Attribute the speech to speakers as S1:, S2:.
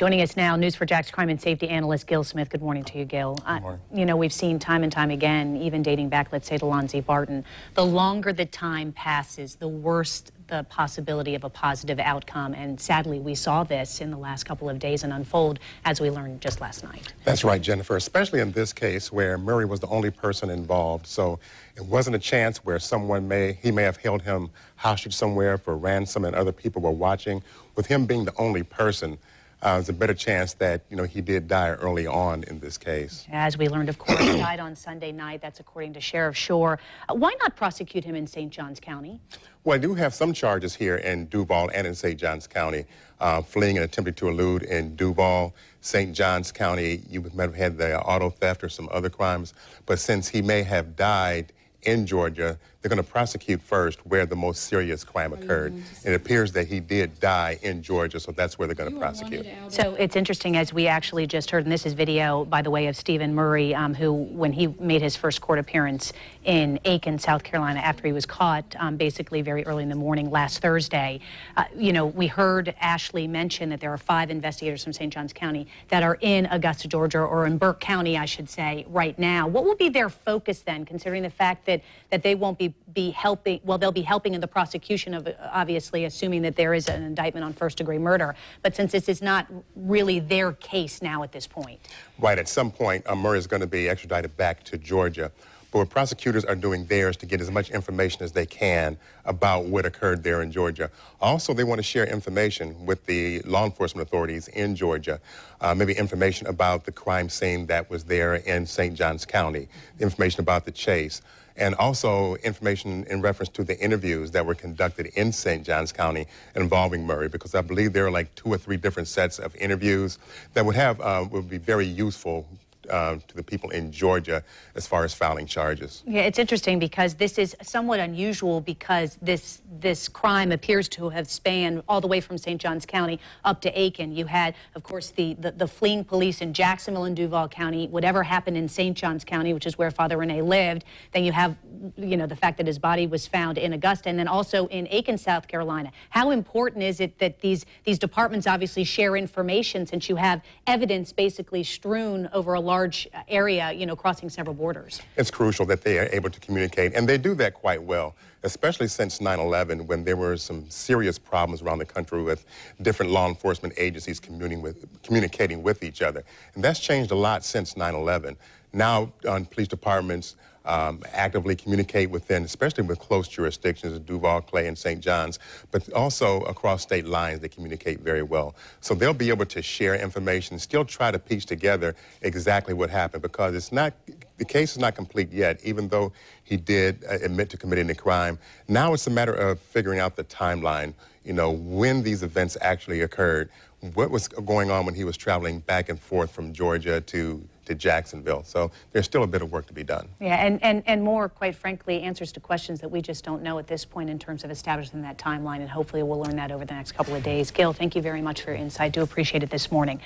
S1: Joining us now, News4JAX crime and safety analyst Gil Smith. Good morning to you, Gil.
S2: Good morning.
S1: Uh, you know, we've seen time and time again, even dating back, let's say, to Lonzie Barton, the longer the time passes, the worse the possibility of a positive outcome. And sadly, we saw this in the last couple of days and unfold as we learned just last night.
S2: That's right, Jennifer, especially in this case where Murray was the only person involved. So it wasn't a chance where someone may, he may have held him hostage somewhere for ransom and other people were watching. With him being the only person, uh, there's a better chance that you know he did die early on in this case.
S1: As we learned, of course, he died on Sunday night. That's according to Sheriff Shoar. Uh, why not prosecute him in St. Johns County?
S2: Well, I do have some charges here in Duval and in St. Johns County, uh, fleeing and attempting to elude in Duval. St. Johns County, you might have had the auto theft or some other crimes, but since he may have died in Georgia, they're going to prosecute first where the most serious crime occurred. It appears that he did die in Georgia, so that's where they're going to prosecute.
S1: So it's interesting, as we actually just heard, and this is video, by the way, of Stephen Murray, um, who, when he made his first court appearance in Aiken, South Carolina, after he was caught, um, basically very early in the morning last Thursday, uh, you know, we heard Ashley mention that there are five investigators from St. Johns County that are in Augusta, Georgia, or in Burke County, I should say, right now. What will be their focus then, considering the fact that, that they won't be be helping, well, they'll be helping in the prosecution of, obviously, assuming that there is an indictment on first degree murder. But since this is not really their case now at this point.
S2: Right, at some point, uh, Murray is going to be extradited back to Georgia. But what prosecutors are doing there is to get as much information as they can about what occurred there in Georgia. Also, they want to share information with the law enforcement authorities in Georgia, uh, maybe information about the crime scene that was there in St. Johns County, information about the chase and also information in reference to the interviews that were conducted in St. Johns County involving Murray, because I believe there are like two or three different sets of interviews that would have uh, would be very useful uh, to the people in Georgia as far as filing charges.
S1: Yeah, it's interesting because this is somewhat unusual because this this crime appears to have spanned all the way from St. Johns County up to Aiken. You had, of course, the, the, the fleeing police in Jacksonville and Duval County, whatever happened in St. Johns County, which is where Father Rene lived. Then you have, you know, the fact that his body was found in Augusta and then also in Aiken, South Carolina. How important is it that these, these departments obviously share information since you have evidence basically strewn over a large area, you know, crossing several borders.
S2: It's crucial that they are able to communicate, and they do that quite well, especially since 9-11 when there were some serious problems around the country with different law enforcement agencies communicating with, communicating with each other. And that's changed a lot since 9-11. Now, on police departments, um, actively communicate within, especially with close jurisdictions, Duval, Clay, and St. John's, but also across state lines, they communicate very well. So they'll be able to share information, still try to piece together exactly what happened because it's not, the case is not complete yet, even though he did uh, admit to committing the crime. Now it's a matter of figuring out the timeline, you know, when these events actually occurred, what was going on when he was traveling back and forth from Georgia to to Jacksonville. So there's still a bit of work to be done.
S1: Yeah, and, and, and more, quite frankly, answers to questions that we just don't know at this point in terms of establishing that timeline, and hopefully we'll learn that over the next couple of days. Gil, thank you very much for your insight. Do appreciate it this morning.